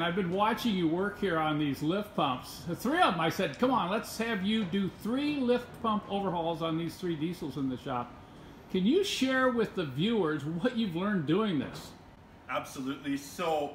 I've been watching you work here on these lift pumps. Three of them, I said, come on, let's have you do three lift pump overhauls on these three diesels in the shop. Can you share with the viewers what you've learned doing this? Absolutely. So,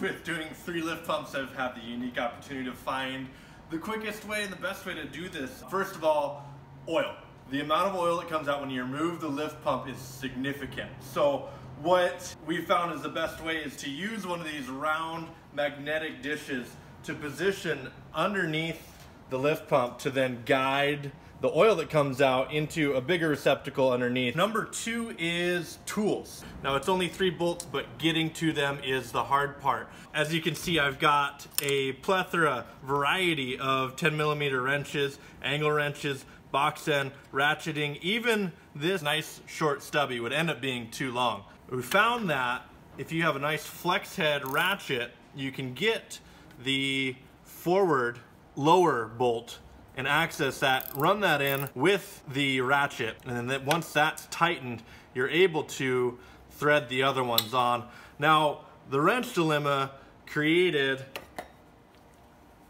with doing three lift pumps, I've had the unique opportunity to find the quickest way and the best way to do this. First of all, oil. The amount of oil that comes out when you remove the lift pump is significant. So, what we found is the best way is to use one of these round magnetic dishes to position underneath the lift pump to then guide the oil that comes out into a bigger receptacle underneath. Number two is tools. Now it's only three bolts, but getting to them is the hard part. As you can see, I've got a plethora variety of 10 millimeter wrenches, angle wrenches, box end, ratcheting, even this nice short stubby would end up being too long. We found that if you have a nice flex head ratchet, you can get the forward lower bolt and access that, run that in with the ratchet, and then once that's tightened, you're able to thread the other ones on. Now, the wrench dilemma created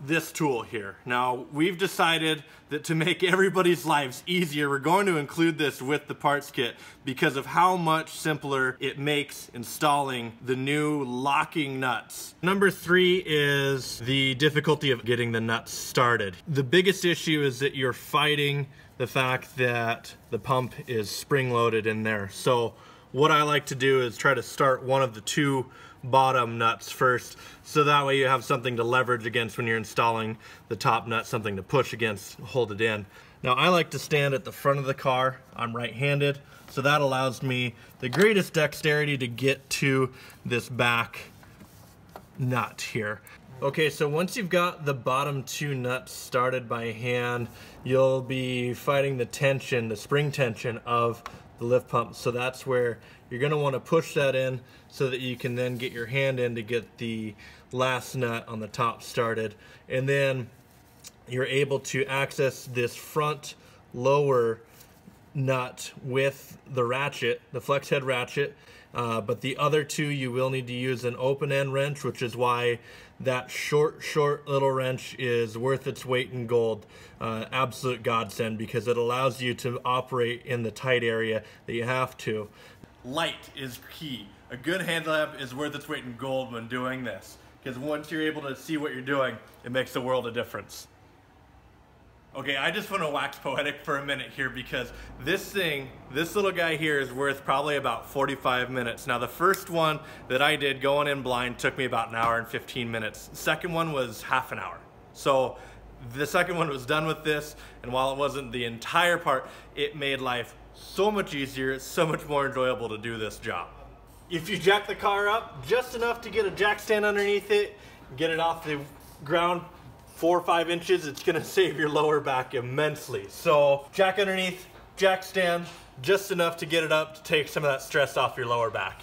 this tool here. Now, we've decided that to make everybody's lives easier, we're going to include this with the parts kit because of how much simpler it makes installing the new locking nuts. Number three is the difficulty of getting the nuts started. The biggest issue is that you're fighting the fact that the pump is spring loaded in there. So what I like to do is try to start one of the two bottom nuts first so that way you have something to leverage against when you're installing the top nut something to push against hold it in. Now I like to stand at the front of the car. I'm right-handed so that allows me the greatest dexterity to get to this back nut here. Okay, so once you've got the bottom two nuts started by hand, you'll be fighting the tension, the spring tension of the lift pump. So that's where you're gonna wanna push that in so that you can then get your hand in to get the last nut on the top started. And then you're able to access this front lower nut with the ratchet, the flex head ratchet, uh, but the other two you will need to use an open end wrench, which is why that short, short little wrench is worth its weight in gold. Uh, absolute godsend because it allows you to operate in the tight area that you have to. Light is key. A good hand lamp is worth its weight in gold when doing this because once you're able to see what you're doing, it makes a world of difference. Okay, I just want to wax poetic for a minute here because this thing, this little guy here is worth probably about 45 minutes. Now the first one that I did going in blind took me about an hour and 15 minutes. Second one was half an hour. So the second one was done with this and while it wasn't the entire part, it made life so much easier, so much more enjoyable to do this job. If you jack the car up just enough to get a jack stand underneath it, get it off the ground four or five inches, it's gonna save your lower back immensely. So jack underneath, jack stand, just enough to get it up to take some of that stress off your lower back.